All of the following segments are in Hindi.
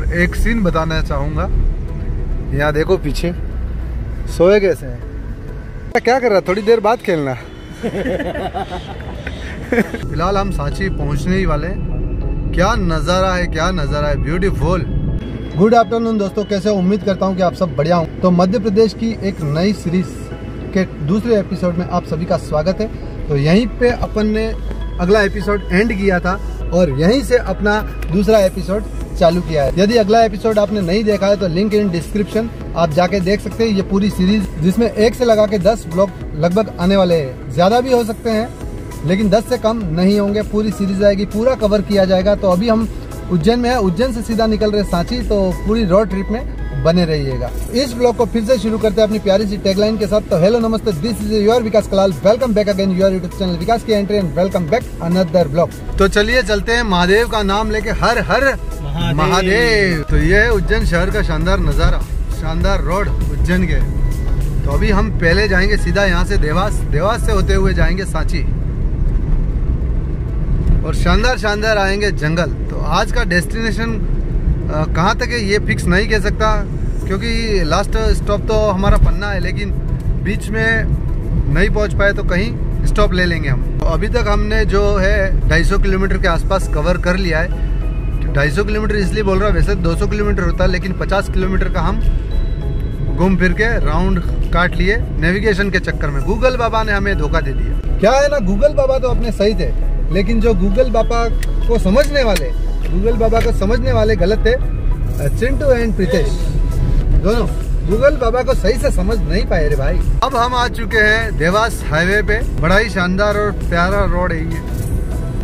और एक सीन बताना चाहूँगा। यहाँ देखो पीछे। सोए कैसे हैं? क्या कर रहा थोड़ी देर बाद खेलना। फ़िलहाल हम सांची पहुँचने ही वाले क्या नज़ारा है, क्या नज़ारा है? ब्यूटीफुल गुड आफ्टरनून दोस्तों, कैसे उम्मीद करता हूँ कि आप सब बढ़िया हों। तो मध्य प्रदेश की एक नई सीरीज़ के दूसरे एपिसोड में आप सभी का स्वागत है। तो यहीं पे अपन ने अगला एपिसोड एंड किया था और यहीं से अपना दूसरा एपिसोड चालू किया है। यदि अगला एपिसोड आपने नहीं देखा है तो लिंक इन डिस्क्रिप्शन आप जाके देख सकते हैं ये पूरी सीरीज़ जिसमें एक से लगा के दस ब्लॉग लगभग आने वाले हैं। ज़्यादा भी हो सकते हैं, लेकिन दस से कम नहीं होंगे। पूरी सीरीज़ आएगी, पूरा कवर किया जाएगा। तो अभी हम उज्जैन में है। उज्जैन से सीधा निकल रहे सांची तो पूरी रोड ट्रिप में बने रहिएगा। इस ब्लॉग को फिर से शुरू करते हैं अपनी प्यारी सी टैगलाइन के साथ। तो हेलो नमस्ते this is your Vikas Kalal. Welcome back again your YouTube channel Vikas की entry and welcome back another blog तो चलिए चलते हैं महादेव का नाम लेके हर हर महादेव, महादेव। तो ये है उज्जैन शहर का शानदार नज़ारा शानदार रोड उज्जैन के। तो अभी हम पहले जाएँगे सीधा यहाँ से देवास देवास से होते हुए जाएँगे सांची। और शानदार शानदार आएँगे जंगल। तो आज का डेस्टिनेशन कहाँ तक है ये फिक्स नहीं कह सकता। क्योंकि लास्ट स्टॉप तो हमारा पन्ना है, लेकिन बीच में नहीं पहुँच पाए तो कहीं स्टॉप ले लेंगे हम। तो अभी तक हमने जो है 250 किलोमीटर के आसपास कवर कर लिया है। 250 किलोमीटर इसलिए बोल रहा हूँ, वैसे 200 किलोमीटर होता है लेकिन 50 किलोमीटर का हम घूम फिर के राउंड काट लिए नेविगेशन के चक्कर में। गूगल बाबा ने हमें धोखा दे दिया। क्या है ना गूगल बाबा तो अपने सही थे, लेकिन जो गूगल बाबा को समझने वाले गूगल बाबा को समझने वाले गलत थे चिंटू एंड प्रीतेश। दोनों। गूगल बाबा को सही से समझ नहीं पाए रे भाई। अब हम आ चुके हैं देवास हाईवे पे। बड़ा ही शानदार और प्यारा रोड है ये।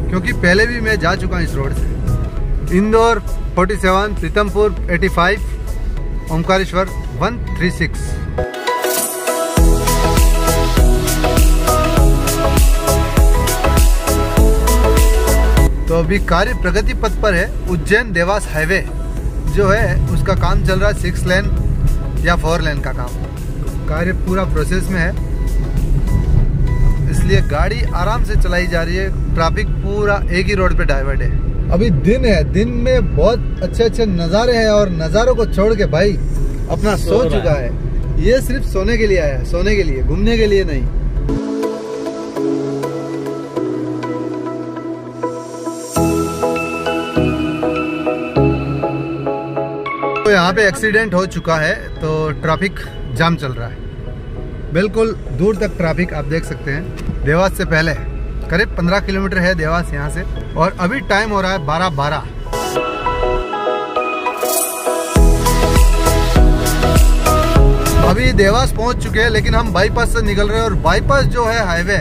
क्योंकि पहले भी मैं जा चुका हूँ इस रोड से। इंदौर 47 प्रीतमपुर 85 ओमकारेश्वर 136 तो अभी कार्य प्रगति पथ पर है उज्जैन देवास हाईवे। जो है, उसका काम चल रहा है सिक्स लेन। या फोर लेन का काम। कार्य पूरा प्रोसेस में है। इसलिए गाड़ी आराम से चलाई जा रही है। ट्रैफ़िक पूरा एक ही रोड पे डाइवर्ट है। अभी दिन है। दिन में बहुत अच्छे अच्छे नज़ारे हैं और नज़ारों को छोड़ के भाई अपना सो, सो चुका है। ये सिर्फ़ सोने के लिए आया है। सोने के लिए घूमने के लिए नहीं। यहाँ पे एक्सीडेंट हो चुका है तो ट्रैफ़िक जाम चल रहा है। बिल्कुल दूर तक ट्रैफ़िक आप देख सकते हैं। देवास से पहले, करीब 15 किलोमीटर है देवास यहाँ से, और अभी टाइम हो रहा है बारह बारह अभी देवास पहुँच चुके हैं, लेकिन हम बाईपास से निकल रहे हैं, और बाईपास जो है हाईवे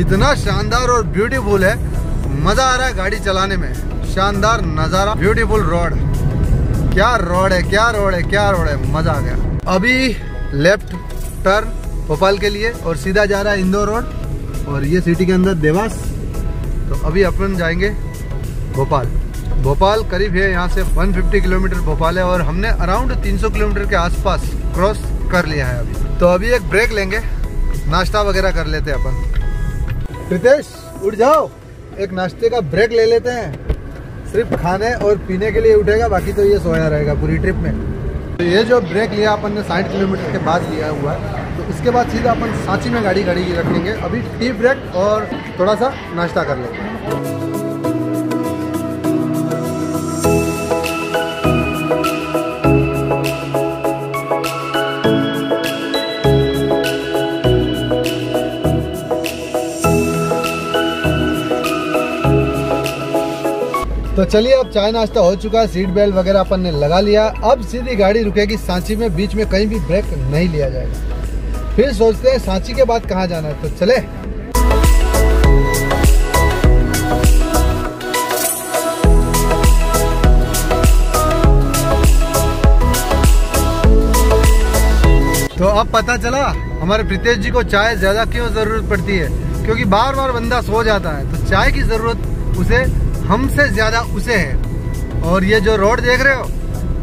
इतना शानदार और ब्यूटीफुल है। मज़ा आ रहा है गाड़ी चलाने में। शानदार नज़ारा ब्यूटीफुल रोड क्या रोड है, क्या रोड है, क्या रोड है? मज़ा आ गया। अभी लेफ़्ट टर्न भोपाल के लिए और सीधा जा रहा है इंदौर रोड और ये सिटी के अंदर देवास। तो अभी अपन जाएँगे भोपाल। भोपाल करीब है, यहाँ से 150 किलोमीटर भोपाल है और हमने अराउंड 300 किलोमीटर के आसपास क्रॉस कर लिया है अभी। तो अभी एक ब्रेक लेंगे, नाश्ता वगैरह कर लेते हैं अपन। प्रीतेश उठ जाओ। एक नाश्ते का ब्रेक ले लेते हैं। सिर्फ़ खाने और पीने के लिए उठेगा, बाकी तो ये सोया रहेगा पूरी ट्रिप में। तो ये जो ब्रेक लिया अपन ने, साठ किलोमीटर के बाद लिया हुआ है तो इसके बाद सीधा अपन सांची में गाड़ी गाड़ी रखेंगे। अभी टी ब्रेक और थोड़ा सा नाश्ता कर लेंगे तो चलिए अब चाय नाश्ता हो चुका है सीट बेल्ट वगैरह अपन ने लगा लिया। अब सीधी गाड़ी रुकेगी सांची में, बीच में कहीं भी ब्रेक नहीं लिया जाएगा। फिर सोचते हैं सांची के बाद कहाँ जाना है तो चले। तो अब पता चला, हमारे प्रीतेश जी को चाय ज़्यादा क्यों ज़रूरत पड़ती है? क्योंकि बार बार बंदा सो जाता है तो चाय की ज़रूरत उसे हमसे ज़्यादा उसे है। और ये जो रोड देख रहे हो,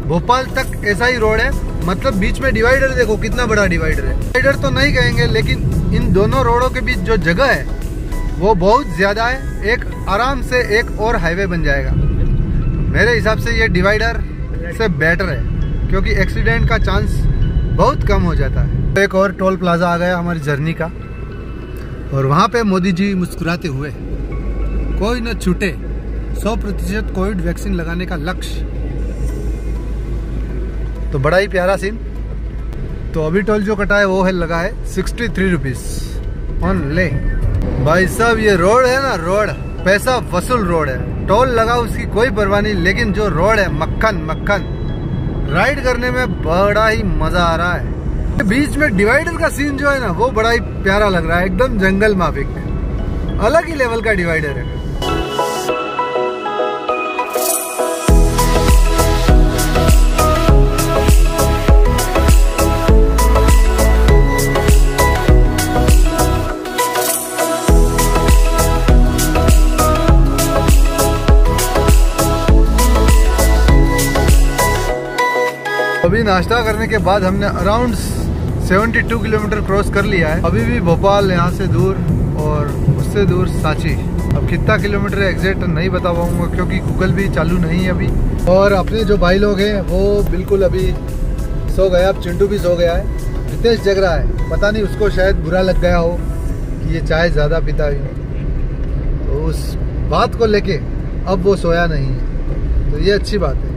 भोपाल तक ऐसा ही रोड है। मतलब बीच में डिवाइडर देखो, कितना बड़ा डिवाइडर है। डिवाइडर तो नहीं कहेंगे, लेकिन इन दोनों रोडों के बीच जो जगह है, वो बहुत ज़्यादा है। एक आराम से एक और हाईवे बन जाएगा। मेरे हिसाब से ये डिवाइडर से बेटर है, क्योंकि एक्सीडेंट का चांस बहुत कम हो जाता है। एक और टोल प्लाजा आ गया हमारी जर्नी का। और वहाँ पे मोदी जी मुस्कुराते हुए, कोई न छूटे 100 प्रतिशत कोविड वैक्सीन लगाने का लक्ष्य। तो बड़ा ही प्यारा सीन तो अभी टोल जो कटा है वो है लगा है सिक्सटी थ्री रुपीज़ ऑन ले भाई साहब, ये रोड है ना, रोड। पैसा वसूल रोड है। टोल लगा उसकी कोई परवाह नहीं, लेकिन जो रोड है, मक्खन मक्खन। राइड करने में बड़ा ही मज़ा आ रहा है। बीच में डिवाइडर का सीन जो है ना, वो बड़ा ही प्यारा लग रहा है। एकदम जंगल माफिक। अलग ही लेवल का डिवाइडर है। अभी नाश्ता करने के बाद हमने अराउंड 72 किलोमीटर क्रॉस कर लिया है। अभी भी भोपाल, यहाँ से दूर और उससे दूर सांची। अब कितना किलोमीटर एग्जैक्ट नहीं बता पाऊँगा क्योंकि गूगल भी चालू नहीं है अभी। और अपने जो भाई लोग हैं, वो बिल्कुल अभी सो गए। अब चिंटू भी सो गया है। रितेश जग रहा है। पता नहीं उसको शायद बुरा लग गया हो कि ये चाय ज़्यादा पीता है। तो उस बात को लेके अब वो सोया नहीं है। तो ये अच्छी बात है।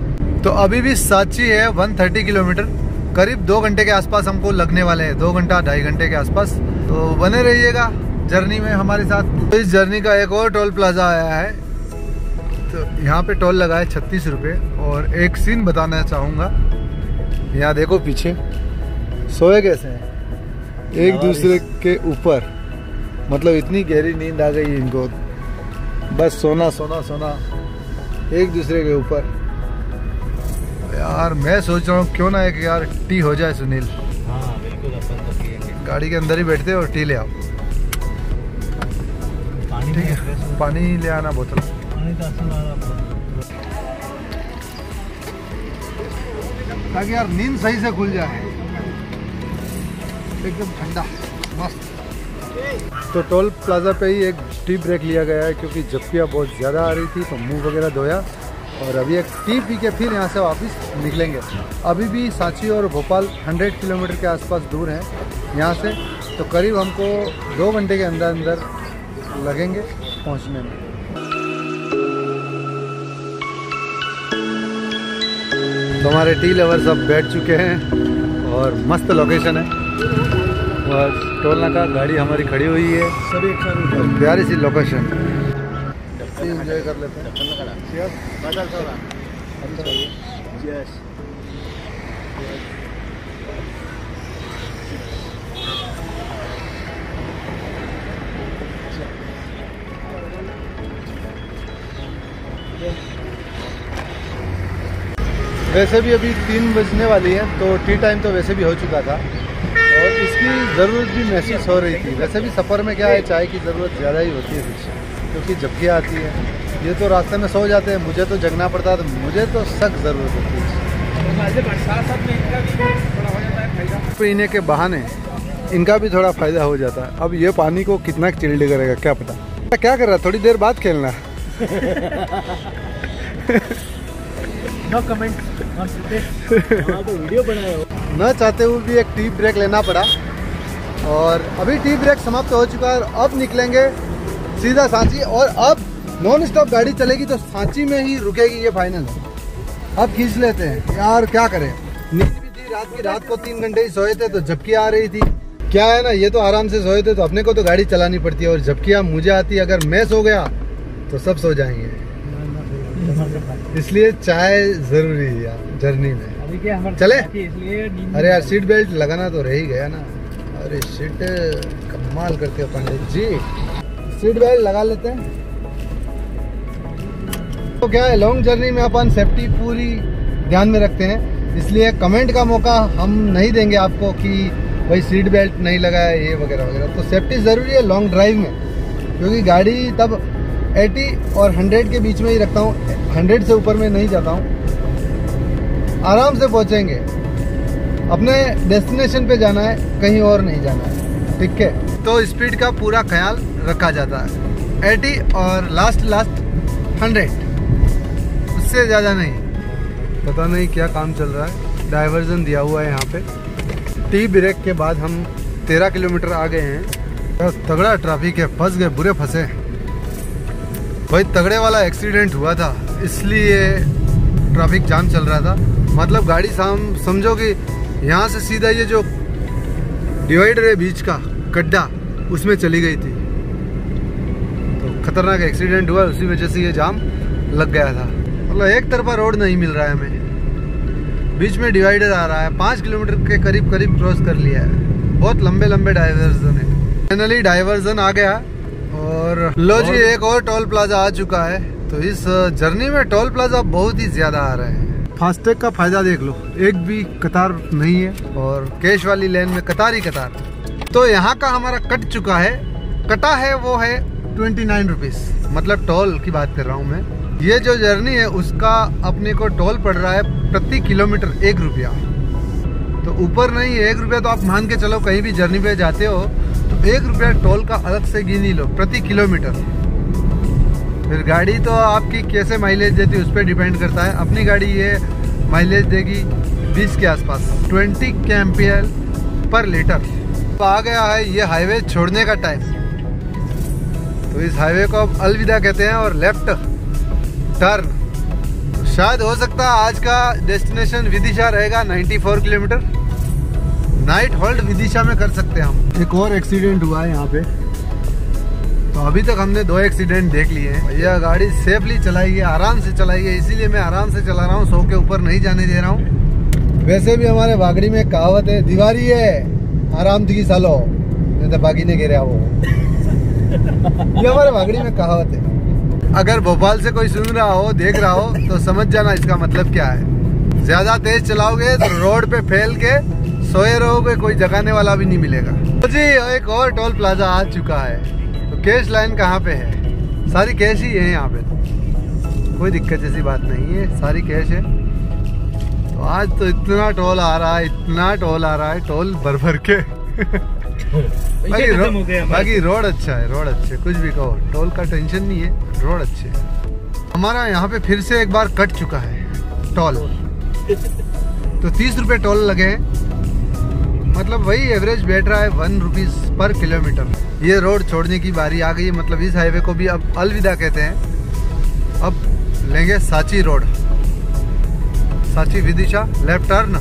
तो अभी भी साची है 130 किलोमीटर। करीब दो घंटे के आसपास हमको लगने वाले हैं। दो घंटा ढाई घंटे के आसपास। तो बने रहिएगा जर्नी में हमारे साथ। तो इस जर्नी का एक और टोल प्लाजा आया है। तो यहाँ पे टोल लगा है छत्तीस रुपये और एक सीन बताना चाहूँगा। यहाँ देखो पीछे। सोए कैसे हैं? एक दूसरे के ऊपर। मतलब इतनी गहरी नींद आ गई इनको। बस सोना सोना सोना। एक दूसरे के ऊपर। यार मैं सोच रहा हूँ क्यों ना एक यार टी हो जाए सुनील। हाँ बिल्कुल अपन तो गाड़ी के अंदर ही बैठते और टी ले आओ। पानी ठीक है पानी ले आना बोतल। तो अपन- ताकि यार नींद सही से खुल जाए। एकदम ठंडा मस्त। तो टोल प्लाजा पे ही एक टी ब्रेक लिया गया है क्योंकि जप्पियाँ बहुत ज़्यादा आ रही थी तो मुँह वगैरह धोया। और अभी एक टी पी के फिर यहाँ से वापस निकलेंगे। अभी भी सांची और भोपाल 100 किलोमीटर के आसपास दूर हैं यहाँ से तो करीब हमको दो घंटे के अंदर अंदर लगेंगे पहुँचने में। तो हमारे टी लवर सब बैठ चुके हैं और मस्त लोकेशन है। और टोल नाका गाड़ी हमारी खड़ी हुई है। सभी प्यारी सी लोकेशन। एंजॉय कर लेते हैं। Cheers. वैसे भी अभी तीन बजने वाली है तो टी टाइम तो वैसे भी हो चुका था। और इसकी ज़रूरत भी महसूस हो रही थी। वैसे भी सफ़र में क्या है चाय की ज़रूरत ज़्यादा ही होती है। कुछ क्योंकि झपकियाँ आती है ये तो रास्ते में सो जाते हैं मुझे तो जगना पड़ता है तो मुझे तो सख्त ज़रूरत होती है। पीने के बहाने इनका भी थोड़ा फ़ायदा हो जाता है। अब ये पानी को कितना चिल्ड करेगा क्या पता? क्या कर रहा थोड़ी देर बाद खेलना। नो कमेंट तो वीडियो बनाए न चाहते हुए भी एक टी ब्रेक लेना पड़ा। और अभी टी ब्रेक समाप्त हो चुका है और अब निकलेंगे सीधा सांची और अब नॉन स्टॉप गाड़ी चलेगी तो सांची में ही रुकेगी ये फाइनल अब खींच लेते हैं। यार क्या करें? नींद भी थी रात की रात को तीन घंटे ही सोए थे तो झपकी आ रही थी। क्या है ना ये तो आराम से सोए थे तो अपने को तो गाड़ी चलानी पड़ती है और झपकियाँ मुझे आती अगर मैं सो गया तो सब सो जाएँगे। इसलिए चाय ज़रूरी है यार जर्नी में। चले? अरे यार सीट बेल्ट लगाना तो रह ही गया ना। अरे सीट कमाल करते हो पंडित जी। सीट बेल्ट लगा लेते हैं। तो क्या है लॉन्ग जर्नी में अपन सेफ्टी पूरी ध्यान में रखते हैं। इसलिए कमेंट का मौका हम नहीं देंगे आपको कि भाई सीट बेल्ट नहीं लगाया, ये वगैरह वगैरह। तो सेफ्टी ज़रूरी है लॉन्ग ड्राइव में। क्योंकि गाड़ी तब 80 और 100 के बीच में ही रखता हूँ। 100 से ऊपर में नहीं जाता हूँ। आराम से पहुँचेंगे। अपने डेस्टिनेशन पे जाना है, कहीं और नहीं जाना है। ठीक है? तो स्पीड का पूरा ख्याल रखा जाता है। एटी और लास्ट लास्ट 100 उससे ज़्यादा नहीं। पता नहीं क्या काम चल रहा है। डाइवर्जन दिया हुआ है यहाँ पे। टी ब्रेक के बाद हम तेरह किलोमीटर आ गए हैं तगड़ा ट्रैफ़िक है। फंस गए, बुरे फंसे। भाई, तगड़े वाला एक्सीडेंट हुआ था। इसलिए ट्रैफ़िक जाम चल रहा था। मतलब गाड़ी साम, समझो कि यहाँ से सीधा ये जो डिवाइडर है बीच का गड्ढा उसमें चली गई थी। तो खतरनाक एक्सीडेंट हुआ उसी वजह से ये जाम लग गया था। मतलब एक तरफा रोड नहीं मिल रहा है हमें। बीच में डिवाइडर आ रहा है पाँच किलोमीटर के करीब करीब क्रॉस कर लिया है। बहुत लंबे लंबे डाइवर्जन है। फाइनली डाइवर्जन आ गया और लो जी एक और टोल प्लाजा आ चुका है। तो इस जर्नी में टोल प्लाजा बहुत ही ज़्यादा आ रहे हैं। फास्टैग का फ़ायदा देख लो एक भी कतार नहीं है और कैश वाली लेन में कतार ही कतार। तो यहाँ का हमारा कट चुका है। कटा है वो है ट्वेंटी नाइन रुपीज़ मतलब टोल की बात कर रहा हूँ मैं। ये जो जर्नी है, उसका अपने को टोल पड़ रहा है प्रति किलोमीटर एक रुपया। तो ऊपर नहीं, एक रुपया तो आप मान के चलो, कहीं भी जर्नी पे जाते हो तो एक रुपया टोल का अलग से गिनी लो, प्रति किलोमीटर। फिर गाड़ी तो आपकी कैसे माइलेज देती है, उस पर डिपेंड करता है। अपनी गाड़ी ये माइलेज देगी 20 के आसपास 20 के पर लीटर तो आ गया है ये हाईवे छोड़ने का टाइम तो इस हाईवे को अब अलविदा कहते हैं और लेफ़्ट टर्न शायद हो सकता है आज का डेस्टिनेशन विदिशा रहेगा 94 किलोमीटर. नाइट होल्ड विदिशा में कर सकते हैं हम. एक और एक्सीडेंट हुआ है यहाँ पे। तो अभी तक हमने दो एक्सीडेंट देख लिए हैं। यह गाड़ी सेफली चलाई है आराम से चलाई है इसीलिए मैं आराम से चला रहा हूँ सौ के ऊपर नहीं जाने दे रहा हूँ। वैसे भी हमारे बागड़ी में कहावत है दीवारी है। आराम की सालो नहीं तो बागी ने गिरा वो ये हमारे बागड़ी में कहावत है अगर भोपाल से कोई सुन रहा हो, देख रहा हो तो समझ जाना इसका मतलब क्या है। ज़्यादा तेज चलाओगे तो रोड पे फैल के सोए रहोगे, कोई जगाने वाला भी नहीं मिलेगा। तो जी, एक और टोल प्लाजा आ चुका है। तो कैश लाइन कहाँ पे है? सारी कैश ही है यहाँ पे। कोई दिक्कत जैसी बात नहीं है, सारी कैश है। तो आज तो इतना टोल आ रहा है इतना टोल आ रहा है टोल भर भर के। बाकी रो, बाकी रोड अच्छा है रोड अच्छे कुछ भी कहो टोल का टेंशन नहीं है रोड अच्छे है। हमारा यहाँ पे फिर से एक बार कट चुका है टोल। तो तीस रुपए टोल लगे हैं। मतलब वही एवरेज बैठ रहा है वन रुपीज़ पर किलोमीटर ये रोड छोड़ने की बारी आ गई मतलब इस हाईवे को भी अब अलविदा कहते हैं। अब लेंगे साची रोड। साची विदिशा लेफ़्ट टर्न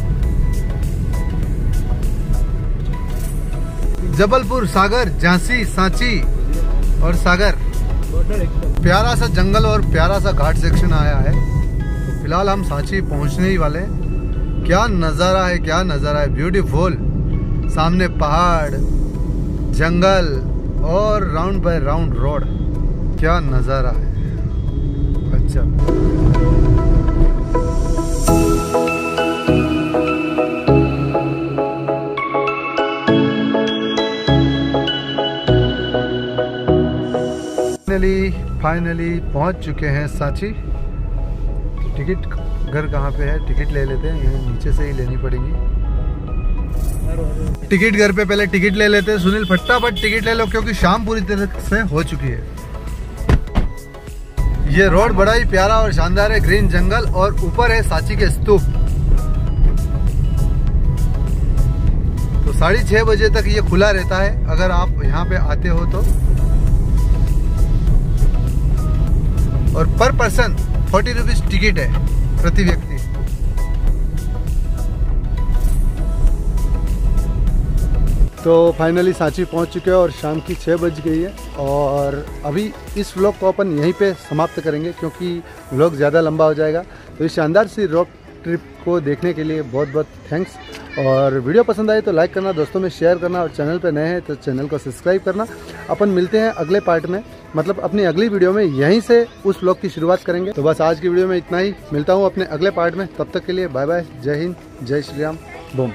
जबलपुर सागर, झांसी, सांची और सागर. प्यारा सा जंगल और प्यारा सा घाट सेक्शन आया है। तो फ़िलहाल हम सांची पहुँचने ही वाले हैं। क्या नज़ारा है, क्या नज़ारा है? ब्यूटीफुल सामने पहाड़, जंगल और राउंड बाय राउंड रोड क्या नज़ारा है? अच्छा। फाइनली फाइनली पहुँच चुके हैं सांची। टिकट घर कहाँ पे है? टिकट ले लेते हैं, यहीं नीचे से ही लेनी पड़ेगी। टिकट घर पे पहले टिकट ले लेते हैं। सुनील, फटाफट टिकट ले लो, क्योंकि शाम पूरी तरह से हो चुकी है। ये रोड बड़ा ही प्यारा और शानदार है, ग्रीन जंगल और ऊपर है सांची के स्तूप। तो साढ़े छह बजे तक ये खुला रहता है। अगर आप यहाँ पे आते हो तो। और पर पर्सन फोर्टी रुपीज़ टिकट है प्रति व्यक्ति। तो फाइनली सांची पहुँच चुके हैं और शाम की छः बज गई है और अभी इस व्लॉग को अपन यहीं पे समाप्त करेंगे क्योंकि व्लॉग ज़्यादा लंबा हो जाएगा। तो इस शानदार सी रोड ट्रिप को देखने के लिए बहुत बहुत थैंक्स और वीडियो पसंद आए तो लाइक करना, दोस्तों में शेयर करना और चैनल पर नए हैं तो चैनल को सब्सक्राइब करना। अपन मिलते हैं अगले पार्ट में। मतलब अपनी अगली वीडियो में यहीं से उस ब्लॉग की शुरुआत करेंगे। तो बस आज की वीडियो में इतना ही। मिलता हूँ अपने अगले पार्ट में। तब तक के लिए बाय बाय जय हिंद, जय श्री राम। बूम